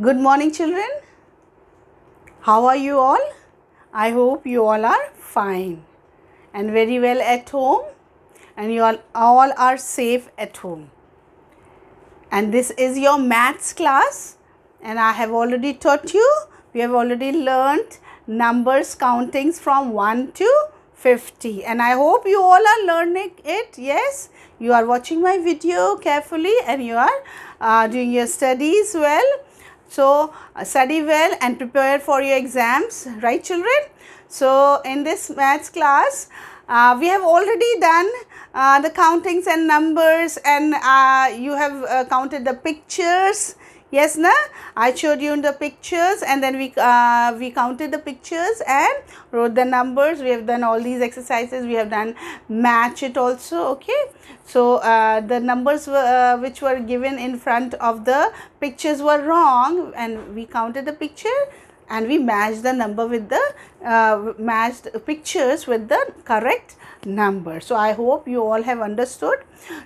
Good morning, children. How are you all? I hope you all are fine and very well at home, and you all, all are safe at home. And this is your maths class, and I have already taught you. We have already learnt numbers countings from 1 to 50 and I hope you all are learning it. Yes, you are watching my video carefully and you are uh, doing your studies well. So, uh, study well and prepare for your exams, right children? So, in this maths class, uh, we have already done uh, the countings and numbers and uh, you have uh, counted the pictures yes na? I showed you in the pictures and then we uh, we counted the pictures and wrote the numbers. We have done all these exercises. We have done match it also okay? So uh, the numbers were, uh, which were given in front of the pictures were wrong and we counted the picture and we matched the number with the uh, matched pictures with the correct number. So, I hope you all have understood.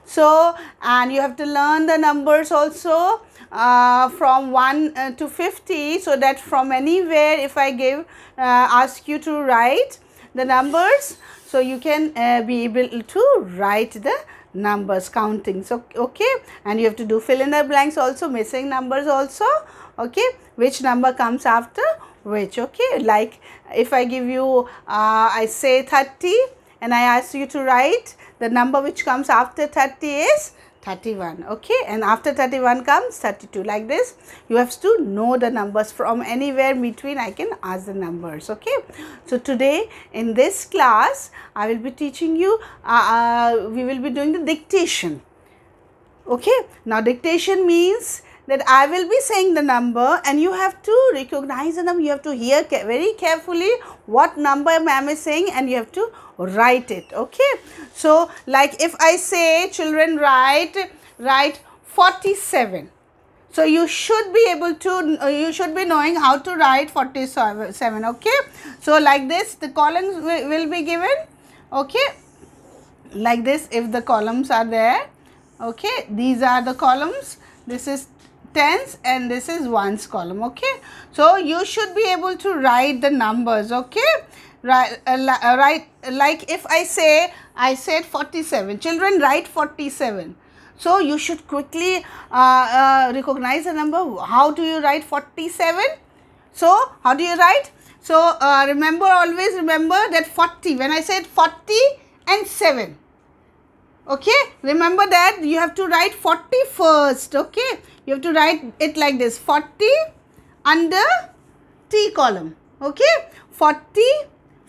So, and you have to learn the numbers also uh, from 1 uh, to 50 so that from anywhere if I give uh, ask you to write the numbers so you can uh, be able to write the numbers counting. So okay and you have to do fill in the blanks also missing numbers also okay which number comes after which okay. Like if I give you uh, I say 30 and I ask you to write the number which comes after 30 is 31 okay? And after 31 comes 32 like this you have to know the numbers from anywhere between. I can ask the numbers okay? So today in this class I will be teaching you uh, uh, we will be doing the dictation okay? Now dictation means that I will be saying the number and you have to recognize the number. You have to hear very carefully what number ma'am is saying and you have to write it okay? So like if i say children write write 47 so you should be able to you should be knowing how to write 47 okay? So like this the columns will be given okay? Like this if the columns are there okay? These are the columns. This is tens and this is ones column okay? So you should be able to write the numbers okay? Right, uh, uh, right like if I say I said 47 children write 47 so you should quickly uh, uh, recognize the number. How do you write 47 so how do you write? So uh, remember always remember that 40 when I said 40 and 7 okay? Remember that you have to write 40 first okay? You have to write it like this. 40 under T column okay? 40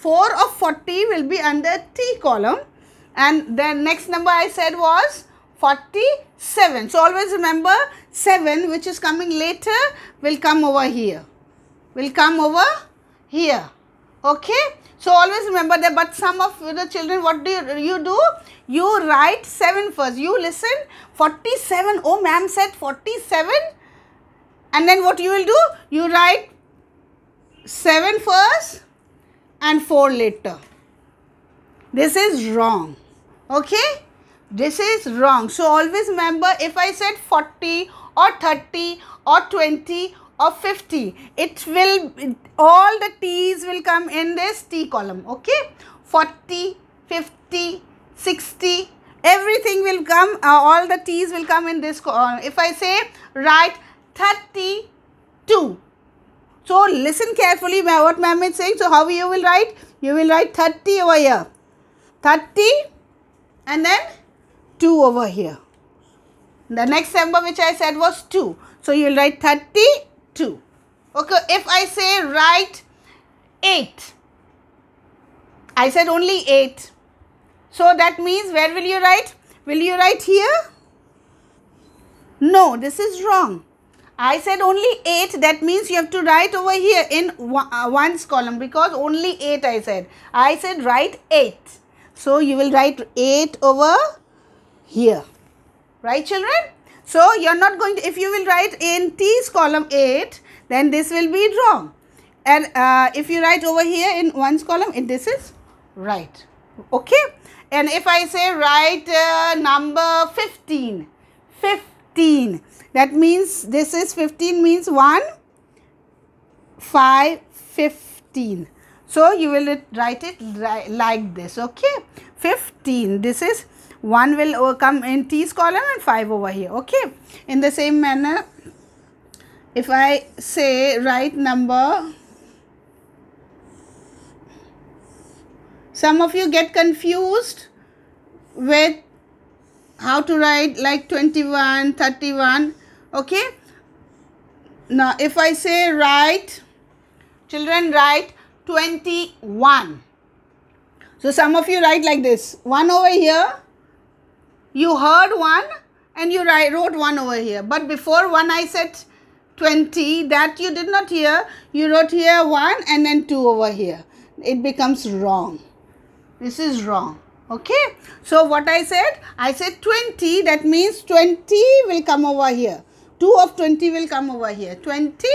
4 of 40 will be under T column. And the next number I said was 47. So, always remember 7 which is coming later will come over here, will come over here. Okay. So, always remember that but some of the children what do you, you do? You write 7 first. You listen 47. Oh ma'am said 47 and then what you will do? You write 7 first and 4 later. This is wrong. Okay? This is wrong. So, always remember if I said 40 or 30 or 20 or 50, it will, all the T's will come in this T column. Okay? 40, 50, 60, everything will come, uh, all the T's will come in this column. If I say write 32, so listen carefully what ma'am is saying. So how you will write? You will write 30 over here. 30 and then 2 over here. The next number which I said was 2. So you will write 32. Okay, if I say write 8. I said only 8. So that means where will you write? Will you write here? No, this is wrong. I said only 8 that means you have to write over here in uh, ones column because only 8 I said. I said write 8. So, you will write 8 over here. Right children? So, you are not going to if you will write in T's column 8 then this will be wrong. And uh, if you write over here in ones column it, this is right. Okay. And if I say write uh, number 15, 15 that means this is 15 means 1 5 15 so you will write it like this okay 15 this is 1 will come in t's column and 5 over here okay? In the same manner if I say write number some of you get confused with how to write like 21 31 okay? Now if I say write children write 21 so some of you write like this. One over here you heard one and you wrote one over here. But before one I said 20 that you did not hear. You wrote here 1 and then 2 over here. It becomes wrong. This is wrong. Okay? So what i said? I said 20 that means 20 will come over here. 2 of 20 will come over here. 20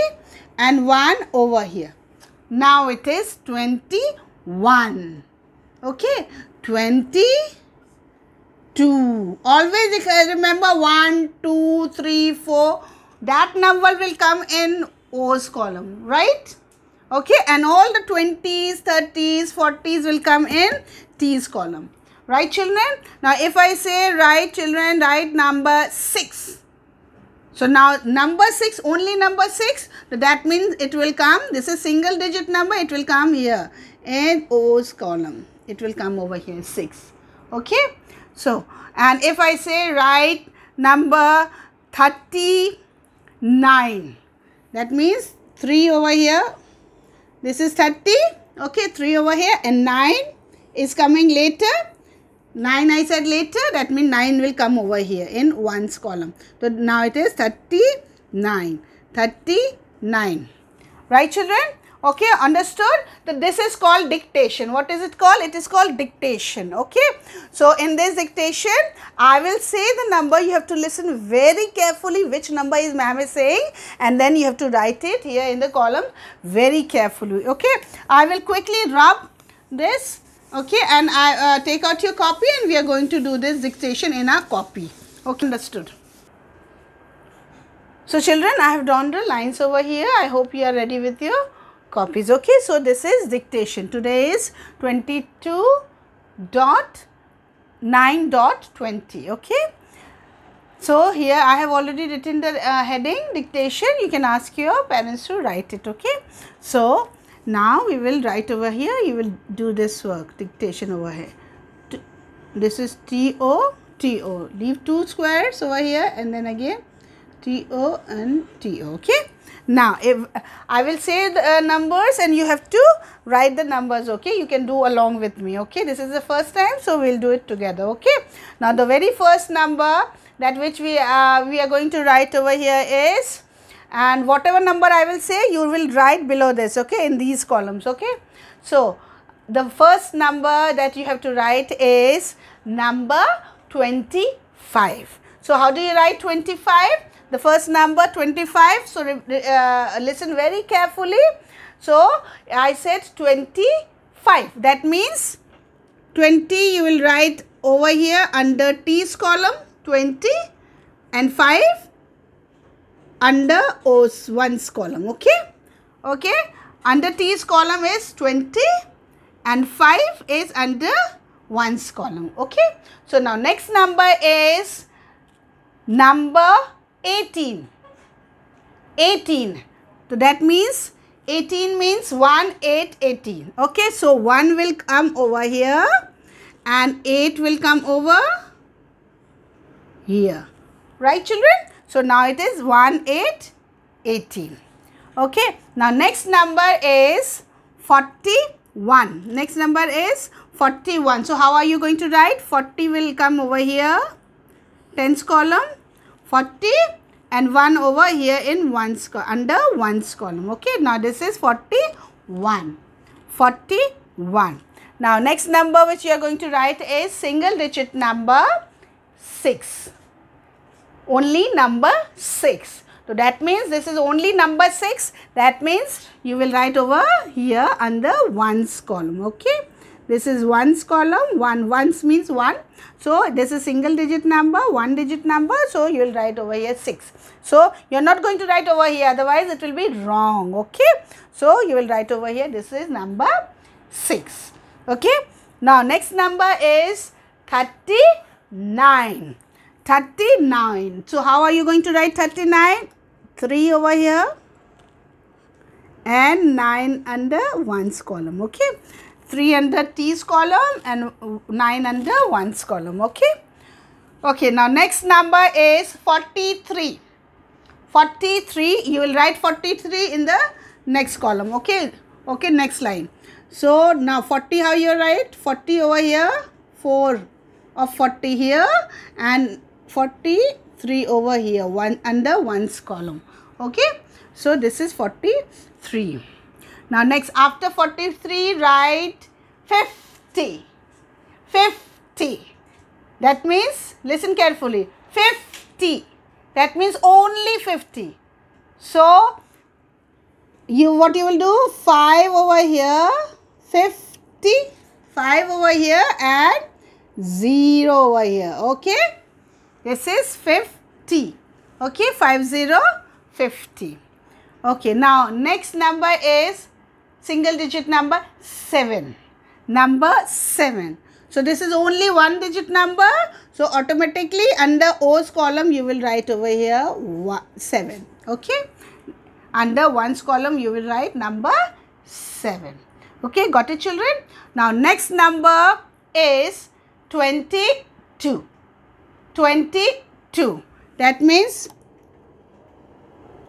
and 1 over here. Now it is 21 okay 22 always remember 1 2 3 4 that number will come in O's column, right? Okay, and all the 20s, 30s, 40s will come in T's column. Right, children? Now, if I say right, children, write number 6. So, now number 6, only number 6, that means it will come, this is single digit number, it will come here in O's column. It will come over here, 6. Okay? So, and if I say write number 39, that means 3 over here. This is 30 okay 3 over here and 9 is coming later. 9 I said later. That means 9 will come over here in ones column. So now it is 39 39 right children okay understood? That this is called dictation. What is it called? It is called dictation. Okay? So in this dictation i will say the number. You have to listen very carefully which number is ma'am is saying and then you have to write it here in the column very carefully. Okay? I will quickly rub this. Okay? And i uh, take out your copy and we are going to do this dictation in our copy. Okay? Understood? So children i have drawn the lines over here. I hope you are ready with your copies. Okay, so this is dictation. Today is 22 dot 9 dot 20. Okay. So here I have already written the uh, heading dictation. You can ask your parents to write it. Okay. So now we will write over here. You will do this work dictation over here. This is T O T O. Leave two squares over here and then again T O and T O. Okay. Now, if I will say the uh, numbers and you have to write the numbers, okay? You can do along with me, okay? This is the first time, so we'll do it together, okay? Now, the very first number that which we, uh, we are going to write over here is, and whatever number I will say, you will write below this, okay? In these columns, okay? So, the first number that you have to write is number 25. So, how do you write 25? The first number 25. So, uh, listen very carefully. So, I said 25. That means 20 you will write over here under T's column 20 and 5 under O's one's column. Okay. Okay. Under T's column is 20 and 5 is under one's column. Okay. So, now next number is number 18. 18. So that means 18 means 1, 8, 18. Okay, so 1 will come over here and 8 will come over here. Right children? So now it is 1, 8, 18. Okay, now next number is 41. Next number is 41. So how are you going to write? 40 will come over here. Tens column 40 and 1 over here in one's under one's column. Okay. Now this is 41. 41. Now next number which you are going to write is single digit number 6. Only number 6. So that means this is only number 6. That means you will write over here under one's column. Okay. This is ones column 1 ones means 1 so this is single digit number one digit number. So you will write over here 6 so you are not going to write over here. Otherwise it will be wrong. Okay? So you will write over here. This is number 6 okay? Now next number is 39 39 so how are you going to write 39 3 over here. And 9 under 1's column. Okay 3 under t's column and 9 under 1's column okay? Okay now next number is 43 43 you will write 43 in the next column okay? Okay next line. So now 40 how you write? 40 over here 4 of 40 here and 43 over here one under 1's column okay? So this is 43 now next after 43 write 50 50 that means listen carefully. 50 that means only 50 so you what you will do? 5 over here 50 5 over here and 0 over here. Okay? This is 50 okay? 5 0 50 okay now next number is single digit number 7 number 7 so this is only one digit number. So automatically under O's column you will write over here one, 7 okay? Under one's column you will write number 7 okay? Got it children? Now next number is 22 22 that means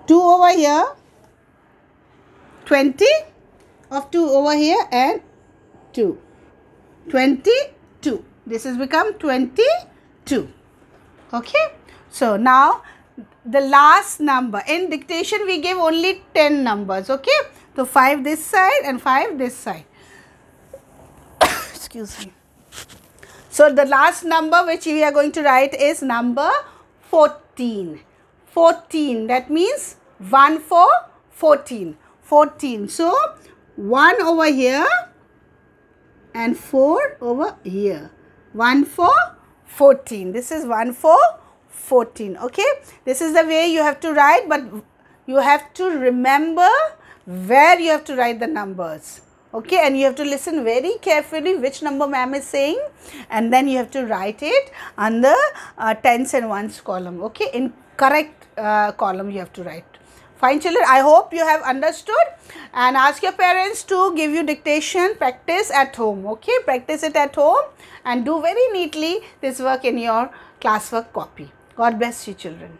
2 over here. 20 of 2 over here and 2 22 this has become 22 okay? So now the last number. In dictation we give only 10 numbers. Okay? So 5 this side and 5 this side. Excuse me. So the last number which we are going to write is number 14 14 that means 1 for 14 14 so 1 over here and 4 over here. 1 for 14. This is 1 for 14. Okay. This is the way you have to write but you have to remember where you have to write the numbers. Okay. And you have to listen very carefully which number ma'am is saying and then you have to write it on the uh, tens and ones column. Okay. In correct uh, column you have to write. Fine children, I hope you have understood and ask your parents to give you dictation practice at home. Okay, practice it at home and do very neatly this work in your classwork copy. God bless you children.